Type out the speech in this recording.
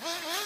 Hey, hey, hey.